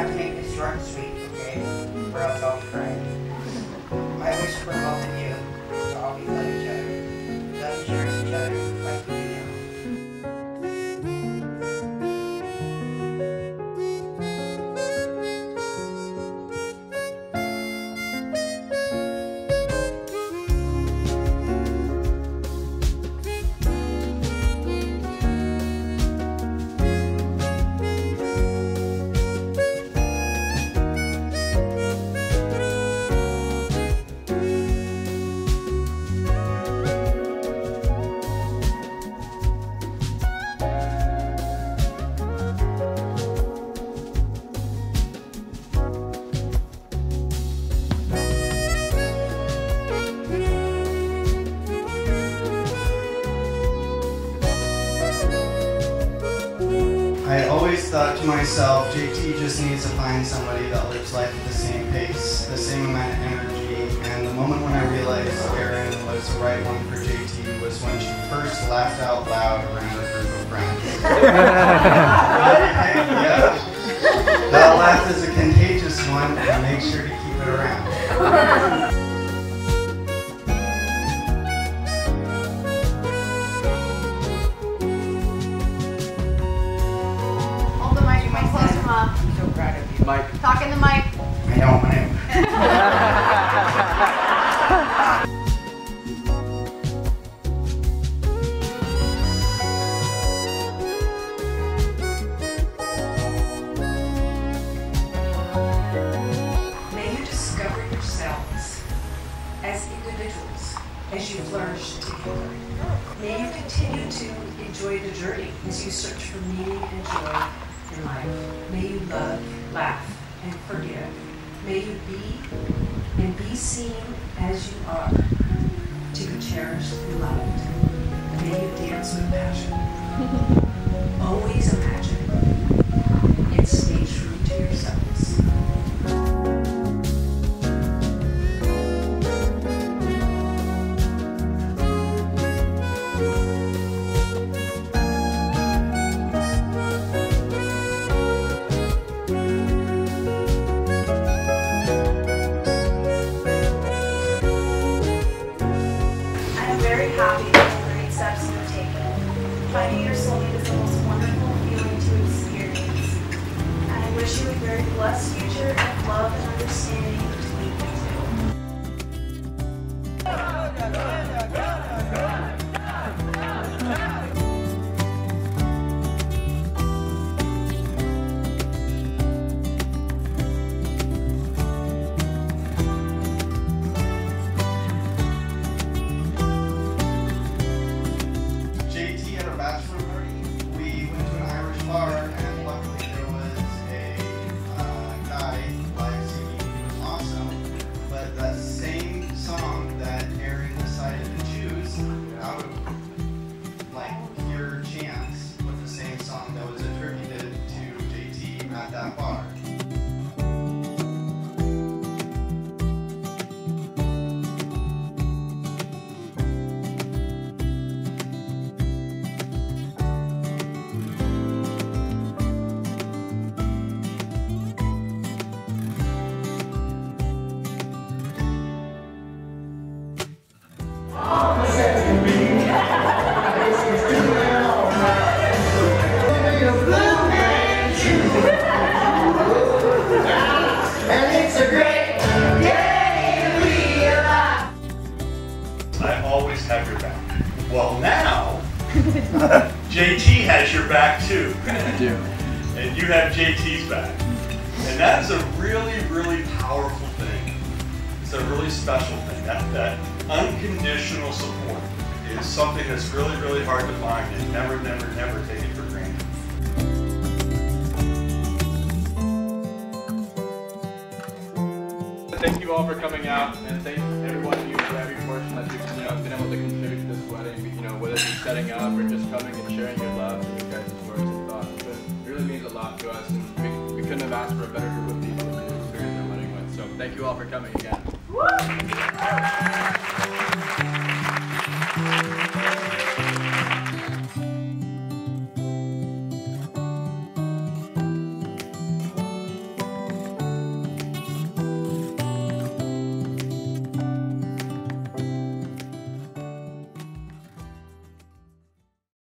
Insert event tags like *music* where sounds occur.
I have to make this short and I always thought to myself, JT just needs to find somebody that lives life at the same pace, the same amount of energy. And the moment when I realized Erin was the right one for JT was when she first laughed out loud around a group of friends. *laughs* yeah. That laugh is a contagious one, and make sure to keep it around. *laughs* so proud of you. Mike. Talk in the mic. I know, I know. May you discover yourselves as individuals as you flourish together. May you continue to enjoy the journey as you search for meaning and joy life. May you love, laugh, and forgive. May you be and be seen as you are, to be cherished and loved. May you dance with passion. *laughs* Always imagine, steps you have taken. Finding your soulmate is the most wonderful feeling to experience. And I wish you a very blessed future of love and understanding that same song that Erin decided to choose out of like pure chance was the same song that was attributed to JT at that bar. *laughs* JT has your back too. I do. And you have JT's back. And that is a really, really powerful thing. It's a really special thing. That, that unconditional support is something that's really, really hard to find and never, never, never take it for granted. Thank you all for coming out, and thank every one of you for every portion that you've you know, been able to contribute to this wedding. You know, whether it's setting up or just coming and sharing your love and your guys' words and thoughts. But it really means a lot to us, and we, we couldn't have asked for a better group of people to experience our wedding with. So thank you all for coming again.